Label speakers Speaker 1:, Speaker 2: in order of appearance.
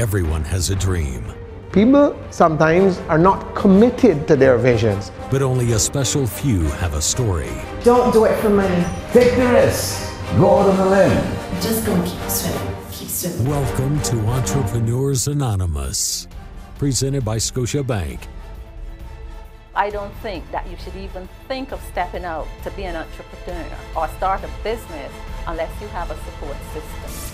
Speaker 1: Everyone has a dream,
Speaker 2: People sometimes are not committed to their visions.
Speaker 1: but only a special few have a story.
Speaker 3: Don't do it for money.
Speaker 4: Take the risk. Go out on the limb.
Speaker 5: Just go and keep swimming. Keep swimming.
Speaker 1: Welcome to Entrepreneurs Anonymous, presented by Scotiabank.
Speaker 6: I don't think that you should even think of stepping out to be an entrepreneur or start a business unless you have a support system.